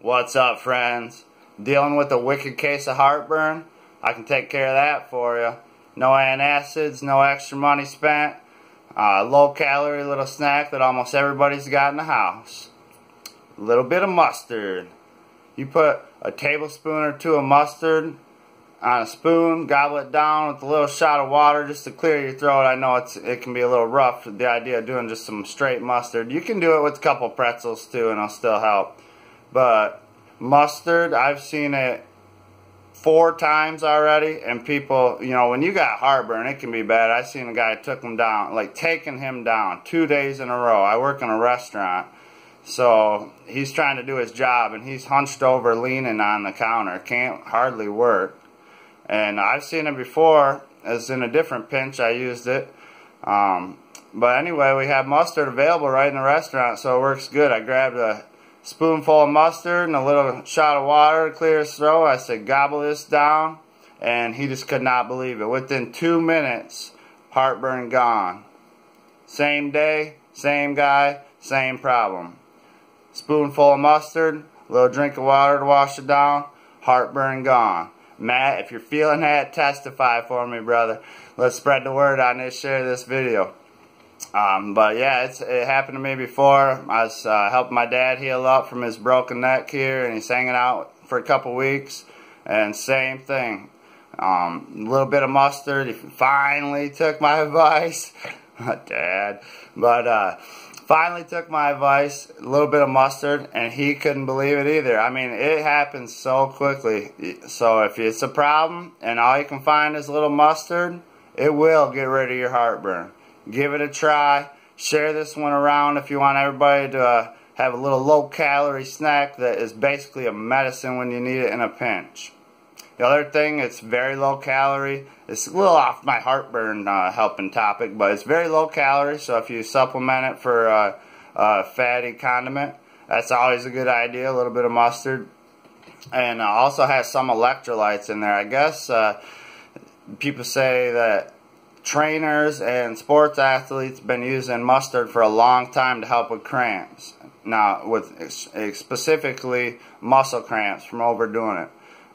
What's up, friends? Dealing with a wicked case of heartburn? I can take care of that for you. No antacids, no extra money spent. Uh, low calorie little snack that almost everybody's got in the house. A little bit of mustard. You put a tablespoon or two of mustard on a spoon, gobble it down with a little shot of water just to clear your throat. I know it's it can be a little rough, the idea of doing just some straight mustard. You can do it with a couple pretzels too and it'll still help. But mustard, I've seen it four times already, and people, you know, when you got heartburn, it can be bad. I seen a guy took him down, like taking him down two days in a row. I work in a restaurant, so he's trying to do his job, and he's hunched over, leaning on the counter, can't hardly work. And I've seen it before, as in a different pinch, I used it. Um, but anyway, we have mustard available right in the restaurant, so it works good. I grabbed a spoonful of mustard and a little shot of water to clear his throat. I said, gobble this down. And he just could not believe it. Within two minutes, heartburn gone. Same day, same guy, same problem. Spoonful of mustard, a little drink of water to wash it down, heartburn gone. Matt, if you're feeling that, testify for me, brother. Let's spread the word on this, share this video. Um, but yeah, it happened to me before. I was uh, helping my dad heal up from his broken neck here, and he's hanging out for a couple weeks. And same thing. Um, a little bit of mustard. He finally took my advice. dad. But uh, finally took my advice. A little bit of mustard, and he couldn't believe it either. I mean, it happens so quickly. So if it's a problem, and all you can find is a little mustard, it will get rid of your heartburn give it a try. Share this one around if you want everybody to uh, have a little low calorie snack that is basically a medicine when you need it in a pinch. The other thing, it's very low calorie. It's a little off my heartburn uh, helping topic, but it's very low calorie. So if you supplement it for uh, a fatty condiment, that's always a good idea. A little bit of mustard, and uh, also has some electrolytes in there. I guess uh, people say that trainers and sports athletes been using mustard for a long time to help with cramps. Now, with specifically muscle cramps from overdoing it.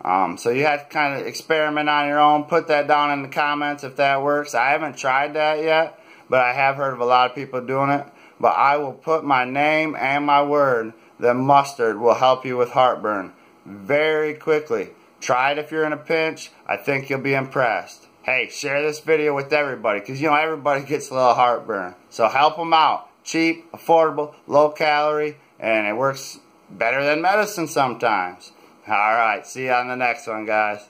Um, so you have to kind of experiment on your own. Put that down in the comments if that works. I haven't tried that yet, but I have heard of a lot of people doing it. But I will put my name and my word that mustard will help you with heartburn very quickly. Try it if you're in a pinch. I think you'll be impressed hey, share this video with everybody because, you know, everybody gets a little heartburn. So help them out. Cheap, affordable, low calorie, and it works better than medicine sometimes. All right, see you on the next one, guys.